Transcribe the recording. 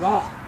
然。